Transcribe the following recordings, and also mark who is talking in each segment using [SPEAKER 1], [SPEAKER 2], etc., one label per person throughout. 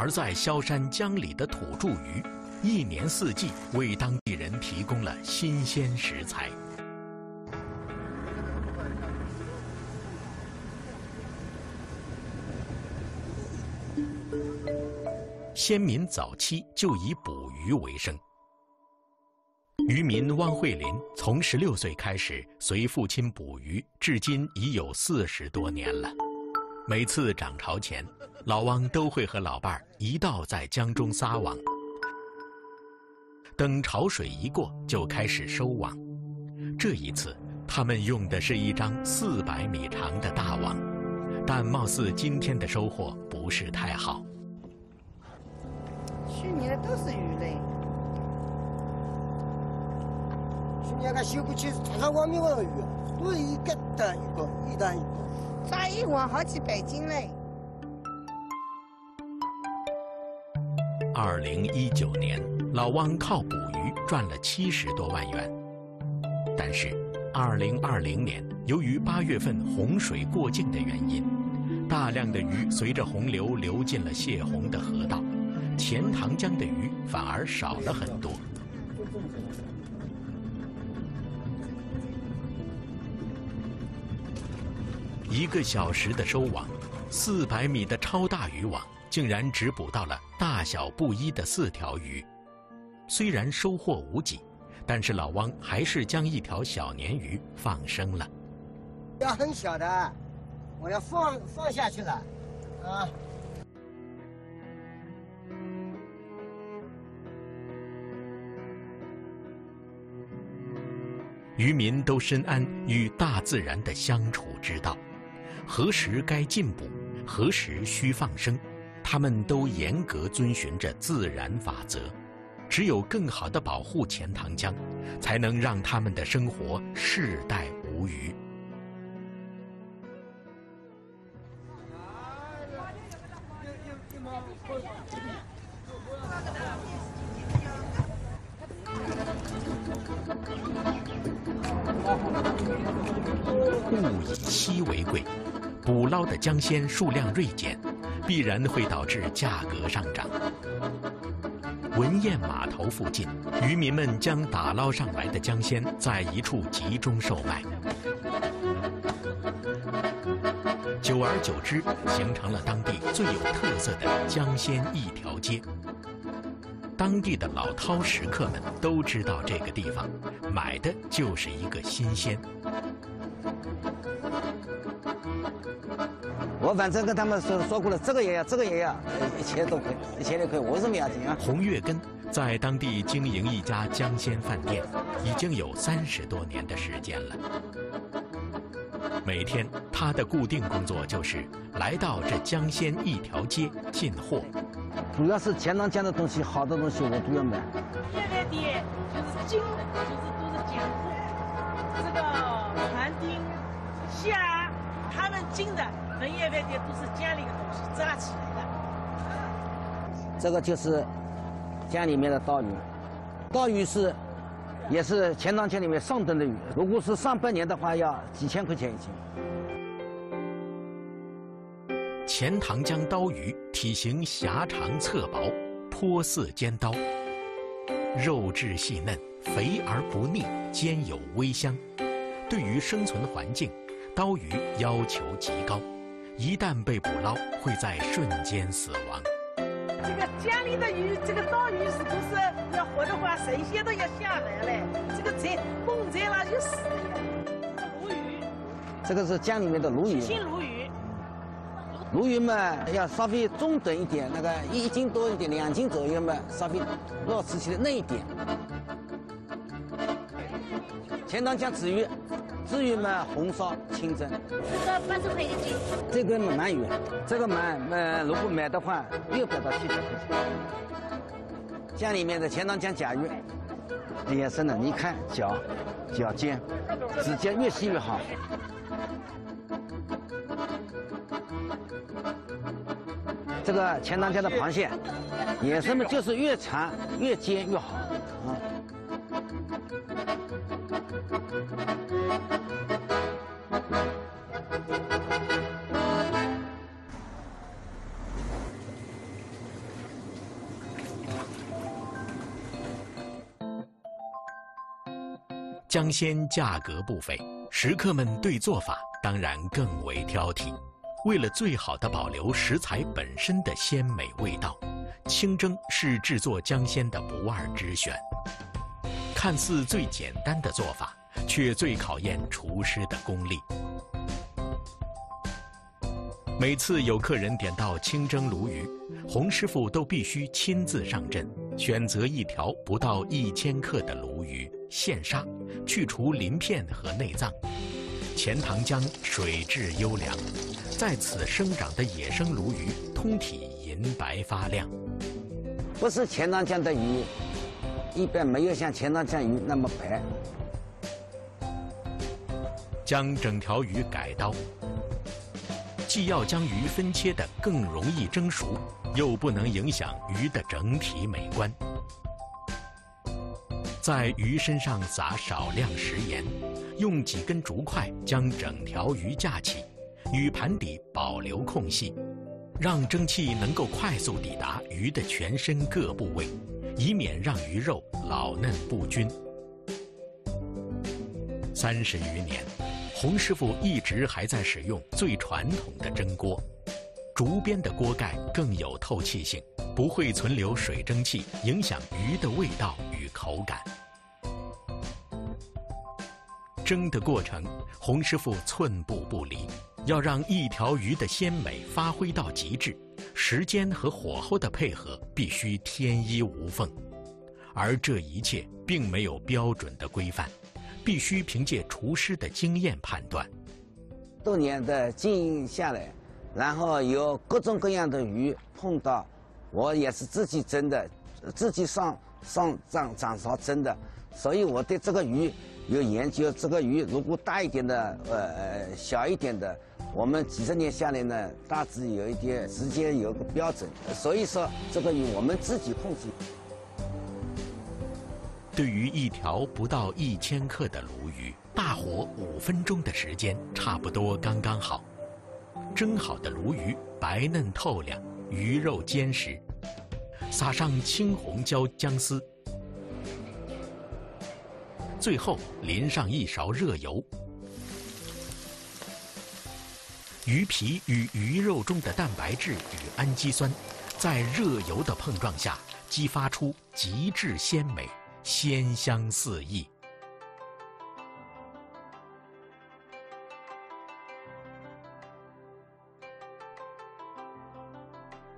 [SPEAKER 1] 而在萧山江里的土著鱼，一年四季为当地人提供了新鲜食材。先民早期就以捕鱼为生。渔民汪慧林从十六岁开始随父亲捕鱼，至今已有四十多年了。每次涨潮前，老汪都会和老伴儿一道在江中撒网。等潮水一过，就开始收网。这一次，他们用的是一张四百米长的大网，但貌似今天的收获不是太好。
[SPEAKER 2] 去年都是鱼类。
[SPEAKER 3] 去年个修不起，常常网面上的鱼，都是一个单一个，一单一个。
[SPEAKER 2] 抓一网好几百斤嘞。
[SPEAKER 1] 二零一九年，老汪靠捕鱼赚了七十多万元。但是，二零二零年由于八月份洪水过境的原因，大量的鱼随着洪流流进了泄洪的河道，钱塘江的鱼反而少了很多。一个小时的收网，四百米的超大渔网竟然只捕到了大小不一的四条鱼。虽然收获无几，但是老汪还是将一条小鲶鱼放生了。
[SPEAKER 3] 要很小的，我要放放下去了，啊。
[SPEAKER 1] 渔民都深谙与大自然的相处之道。何时该进补，何时需放生，他们都严格遵循着自然法则。只有更好的保护钱塘江，才能让他们的生活世代无虞。物以稀为贵。捕捞的江鲜数量锐减，必然会导致价格上涨。文堰码头附近，渔民们将打捞上来的江鲜在一处集中售卖，久而久之，形成了当地最有特色的江鲜一条街。当地的老饕食客们都知道这个地方，买的就是一个新鲜。
[SPEAKER 4] 我反正跟他们说说过了，这个也要，这个也要，一切都可以，一切都可以，为什么要紧啊？
[SPEAKER 1] 洪月根在当地经营一家江鲜饭店，已经有三十多年的时间了。每天他的固定工作就是来到这江鲜一条街进货。
[SPEAKER 4] 主要是钱塘江的东西，好的东西我都要买。
[SPEAKER 5] 现在的就是金，就是都是进货，这个船丁、虾，他们进的。农业饭店都是江里的东西扎起来的。
[SPEAKER 4] 这个就是江里面的刀鱼，刀鱼是也是钱塘江里面上等的鱼。如果是上半年的话，要几千块钱一斤。
[SPEAKER 1] 钱塘江刀鱼体型狭长侧薄，颇似尖刀，肉质细嫩，肥而不腻，兼有微香。对于生存环境，刀鱼要求极高。一旦被捕捞，会在瞬间死亡。
[SPEAKER 5] 这个江里的鱼，这个刀鱼是不是要活的话，神仙都要下来嘞？这个贼蹦在那就死了。鲈鱼，
[SPEAKER 4] 这个是江里面的鲈鱼。
[SPEAKER 5] 青鲈鱼。
[SPEAKER 4] 鲈鱼嘛，要稍微中等一点，那个一斤多一点，两斤左右嘛，稍微肉吃起来嫩一点。钱塘江紫鱼。至于嘛，红烧、清蒸，
[SPEAKER 6] 这个八十块一斤。
[SPEAKER 4] 这个鳗鱼，这个鳗鳗如果买的话，六百到七百块钱。江里面的钱塘江甲鱼，野生的，你看脚、脚尖，指甲越细越好。这个钱塘江的螃蟹，野生的就是越长越尖越好。
[SPEAKER 1] 江鲜价格不菲，食客们对做法当然更为挑剔。为了最好的保留食材本身的鲜美味道，清蒸是制作江鲜的不二之选。看似最简单的做法，却最考验厨师的功力。每次有客人点到清蒸鲈鱼，洪师傅都必须亲自上阵，选择一条不到一千克的鲈鱼现杀，去除鳞片和内脏。钱塘江水质优良，在此生长的野生鲈鱼通体银白发亮。
[SPEAKER 4] 不是钱塘江的鱼，一般没有像钱塘江鱼那么白。
[SPEAKER 1] 将整条鱼改刀。既要将鱼分切得更容易蒸熟，又不能影响鱼的整体美观。在鱼身上撒少量食盐，用几根竹筷将整条鱼架起，与盘底保留空隙，让蒸汽能够快速抵达鱼的全身各部位，以免让鱼肉老嫩不均。三十余年。洪师傅一直还在使用最传统的蒸锅，竹编的锅盖更有透气性，不会存留水蒸气，影响鱼的味道口感。蒸的过程，洪师傅寸步不离，要让一条鱼的鲜美发挥到极致，时间和火候的配合必须天衣无缝，而这一切并没有标准的规范。必须凭借厨师的经验判断。
[SPEAKER 4] 多年的经营下来，然后有各种各样的鱼碰到，我也是自己蒸的，自己上上涨涨潮蒸的，所以我对这个鱼有研究。这个鱼如果大一点的，呃，小一点的，我们几十年下来呢，大致有一点时间有个标准。所以说，这个鱼我们自己控制。
[SPEAKER 1] 对于一条不到一千克的鲈鱼，大火五分钟的时间差不多刚刚好。蒸好的鲈鱼白嫩透亮，鱼肉坚实，撒上青红椒姜丝，最后淋上一勺热油。鱼皮与鱼肉中的蛋白质与氨基酸，在热油的碰撞下，激发出极致鲜美。鲜香四溢。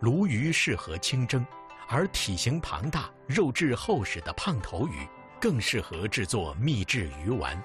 [SPEAKER 1] 鲈鱼适合清蒸，而体型庞大、肉质厚实的胖头鱼更适合制作秘制鱼丸。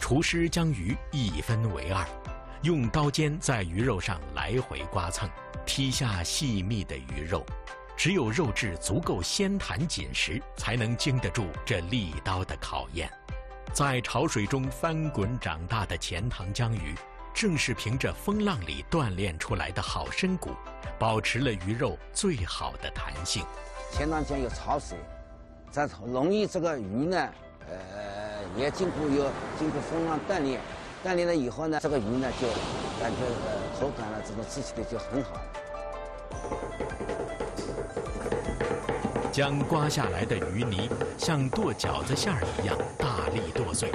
[SPEAKER 1] 厨师将鱼一分为二，用刀尖在鱼肉上来回刮蹭，剔下细密的鱼肉。只有肉质足够鲜弹紧实，才能经得住这利刀的考验。在潮水中翻滚长大的钱塘江鱼，正是凭着风浪里锻炼出来的好身骨，保持了鱼肉最好的弹性。
[SPEAKER 4] 前段时间有潮水，这容易这个鱼呢，呃，也经过有经过风浪锻炼，锻炼了以后呢，这个鱼呢就感觉呃口感了，这种吃起来就很好。
[SPEAKER 1] 将刮下来的鱼泥像剁饺子馅儿一样大力剁碎，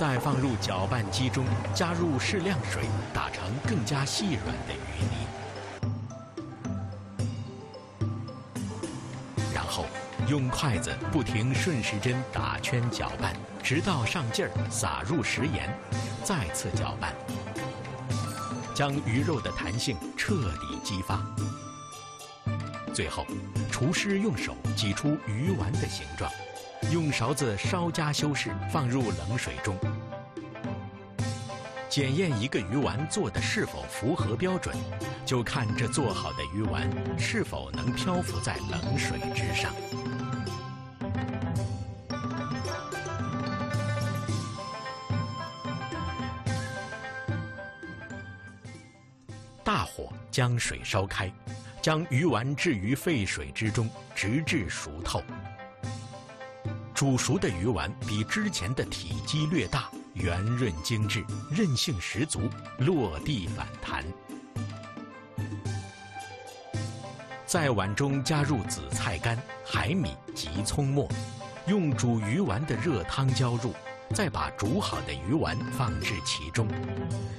[SPEAKER 1] 再放入搅拌机中，加入适量水，打成更加细软的鱼泥。然后用筷子不停顺时针打圈搅拌，直到上劲儿，撒入食盐，再次搅拌，将鱼肉的弹性彻底激发。最后，厨师用手挤出鱼丸的形状，用勺子稍加修饰，放入冷水中，检验一个鱼丸做的是否符合标准，就看这做好的鱼丸是否能漂浮在冷水之上。大火将水烧开。将鱼丸置于沸水之中，直至熟透。煮熟的鱼丸比之前的体积略大，圆润精致，韧性十足，落地反弹。在碗中加入紫菜干、海米及葱末，用煮鱼丸的热汤浇入，再把煮好的鱼丸放置其中，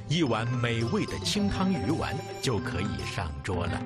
[SPEAKER 1] 一碗美味的清汤鱼丸就可以上桌了。